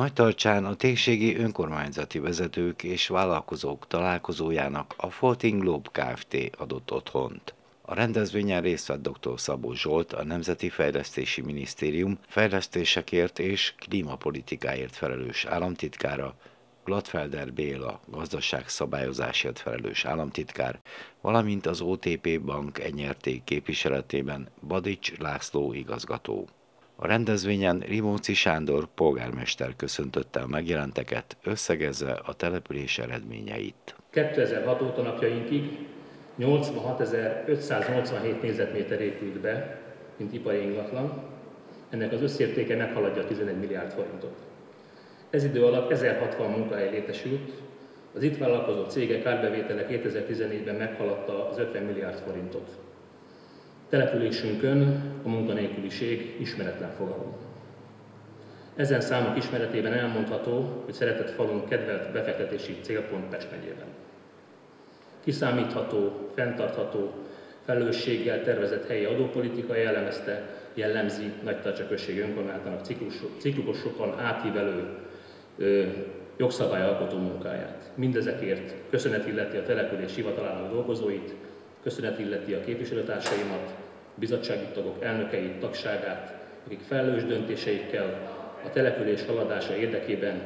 Nagytartsán a térségi önkormányzati vezetők és vállalkozók találkozójának a Forting Globe Kft. adott otthont. A rendezvényen részt vett dr. Szabó Zsolt, a Nemzeti Fejlesztési Minisztérium fejlesztésekért és klímapolitikáért felelős államtitkára, Gladfelder Béla, gazdaság szabályozásért felelős államtitkár, valamint az OTP Bank enyerték képviseletében Badics László igazgató. A rendezvényen Rimóci Sándor polgármester köszöntötte a megjelenteket, összegezve a település eredményeit. 2006 óta napjainkig 86.587 négyzetméter épült be, mint ipari ingatlan. Ennek az összértéke meghaladja 11 milliárd forintot. Ez idő alatt 1060 munkahely létesült, az itt vállalkozó cégek árbevétele 2014-ben meghaladta az 50 milliárd forintot. Településünkön a munkanélküliség ismeretlen fogalom. Ezen számok ismeretében elmondható, hogy szeretett falunk kedvelt befektetési célpont Pest megyében. Kiszámítható, fenntartható, felelősséggel tervezett helyi adópolitika jellemezte, jellemzi Nagytarcsa község önkormányzatának ciklusokon átívelő ö, jogszabályalkotó munkáját. Mindezekért köszönet illeti a település hivatalának dolgozóit, köszönet illeti a képviselőtársaimat, bizottsági tagok elnökeit, tagságát, akik felelős döntéseikkel a település haladása érdekében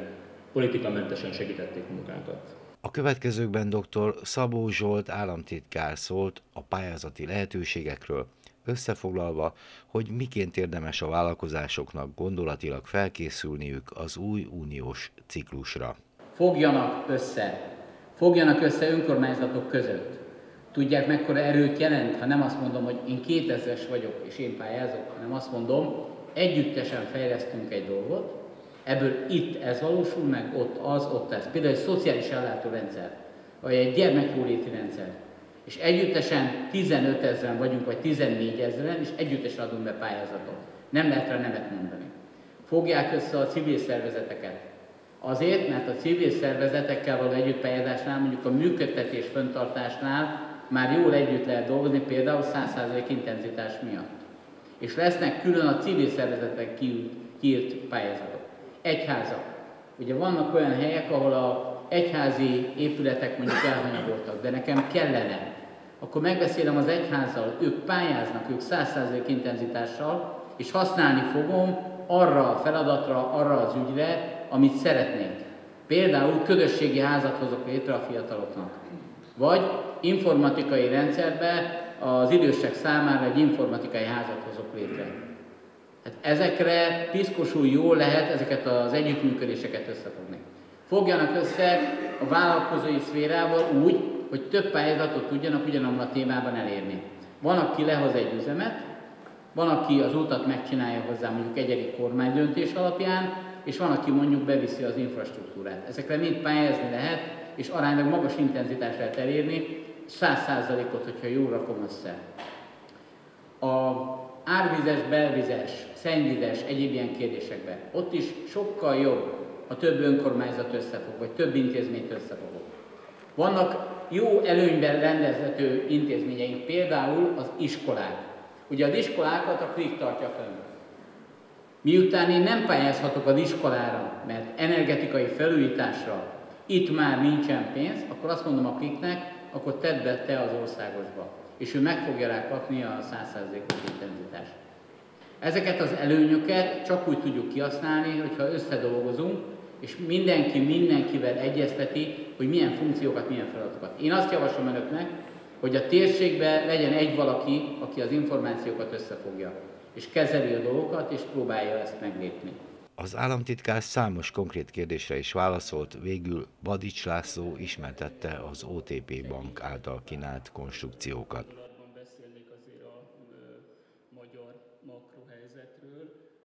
politikamentesen segítették munkánkat. A következőkben dr. Szabó Zsolt államtitkár szólt a pályázati lehetőségekről, összefoglalva, hogy miként érdemes a vállalkozásoknak gondolatilag felkészülniük az új uniós ciklusra. Fogjanak össze, fogjanak össze önkormányzatok között. Tudják, mekkora erőt jelent, ha nem azt mondom, hogy én 2000-es vagyok és én pályázok, hanem azt mondom, együttesen fejlesztünk egy dolgot, ebből itt ez valósul meg, ott az, ott ez. Például egy szociális ellátórendszer, vagy egy gyermekjóléti rendszer. És együttesen 15 ezeren vagyunk, vagy 14 ezeren, és együttesen adunk be pályázatot. Nem lehet rá nemet mondani. Fogják össze a civil szervezeteket. Azért, mert a civil szervezetekkel való együttpályázásnál, mondjuk a működtetés föntartásnál már jól együtt lehet dolgozni, például 100% intenzitás miatt. És lesznek külön a civil szervezetek kiírt pályázatok. Egyházak. Ugye vannak olyan helyek, ahol a egyházi épületek mondjuk elhanyagoltak, de nekem kellene. Akkor megbeszélem az egyházzal, ők pályáznak, ők 100% intenzitással, és használni fogom arra a feladatra, arra az ügyre, amit szeretnénk. Például közösségi házat hozok létre a fiataloknak. Vagy informatikai rendszerbe az idősek számára egy informatikai házat hozok létre. Hát ezekre piszkosul jól lehet ezeket az együttműködéseket összefogni. Fogjanak össze a vállalkozói szférával úgy, hogy több pályázatot tudjanak ugyanabban a témában elérni. Van, aki lehoz egy üzemet, van, aki az utat megcsinálja hozzá mondjuk egyedi kormánydöntés alapján, és van, aki mondjuk beviszi az infrastruktúrát. Ezekre mind pályázni lehet, és aránylag magas intenzitást lehet elérni, 100%-ot, hogyha jól rakom össze. A árvizes, belvizes, szennyvizes, egyéb ilyen kérdésekben. Ott is sokkal jobb, ha több önkormányzat összefog, vagy több intézményt összefogok. Vannak jó előnyben rendezhető intézményeink, például az iskolák. Ugye az iskolákat a KRIK tartja fönn. Miután én nem pályázhatok az iskolára, mert energetikai felújításra itt már nincsen pénz, akkor azt mondom a KRIK-nek, akkor tedd be te az országosba, és ő meg fogja rá kapni a 100%-os intenzitást. Ezeket az előnyöket csak úgy tudjuk kihasználni, hogyha összedolgozunk, és mindenki mindenkivel egyezteti, hogy milyen funkciókat, milyen feladatokat. Én azt javaslom önöknek, hogy a térségben legyen egy valaki, aki az információkat összefogja, és kezeli a dolgokat, és próbálja ezt meglépni. Az államtitkár számos konkrét kérdésre is válaszolt, végül Badics László ismertette az OTP bank által kínált konstrukciókat.